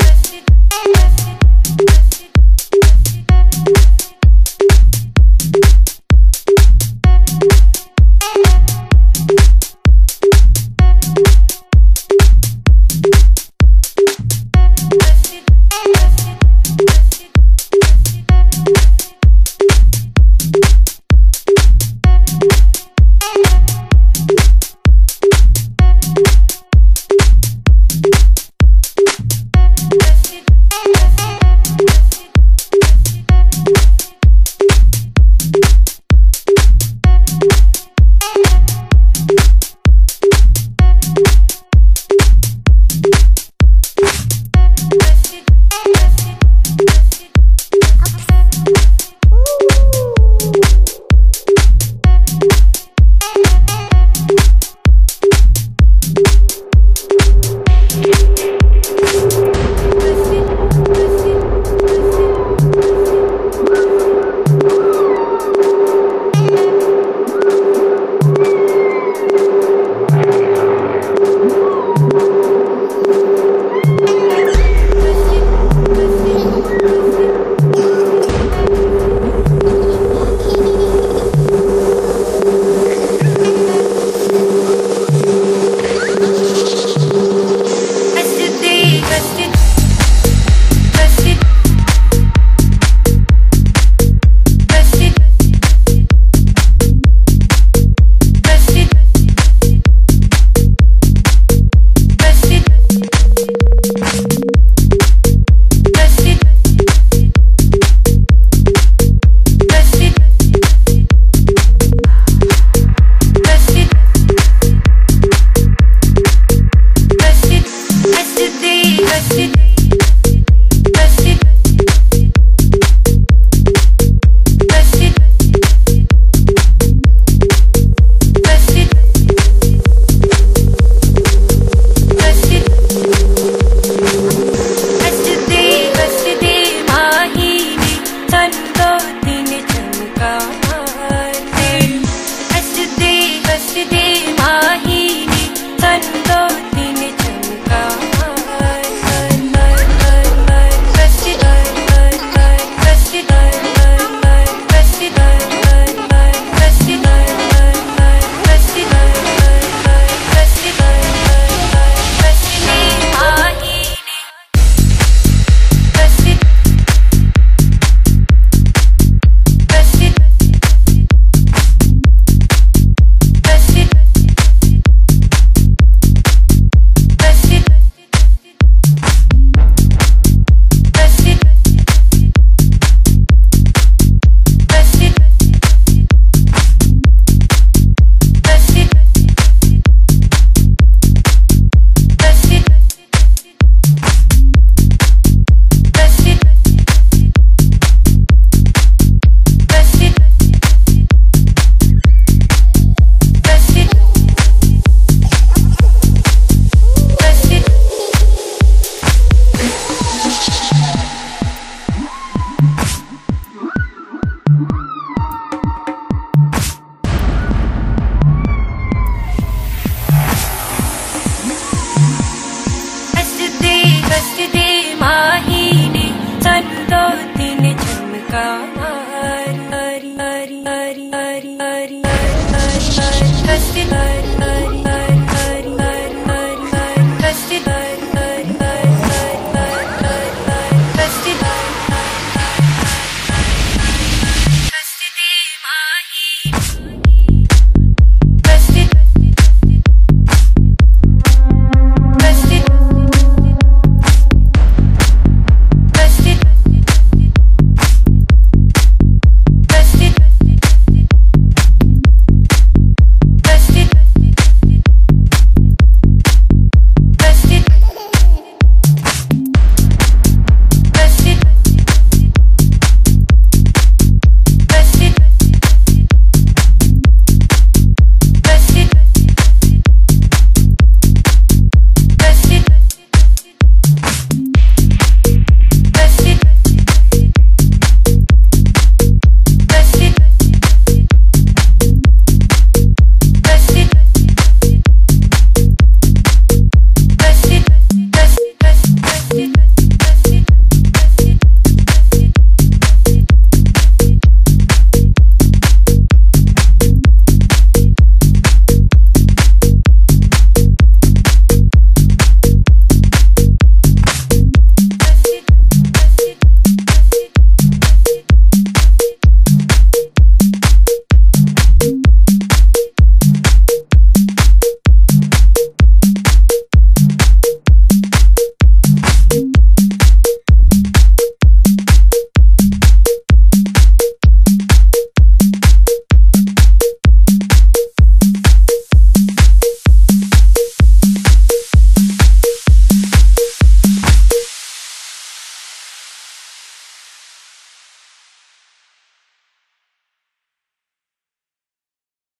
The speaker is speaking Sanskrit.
Let's देवा हि तन्तो light, light.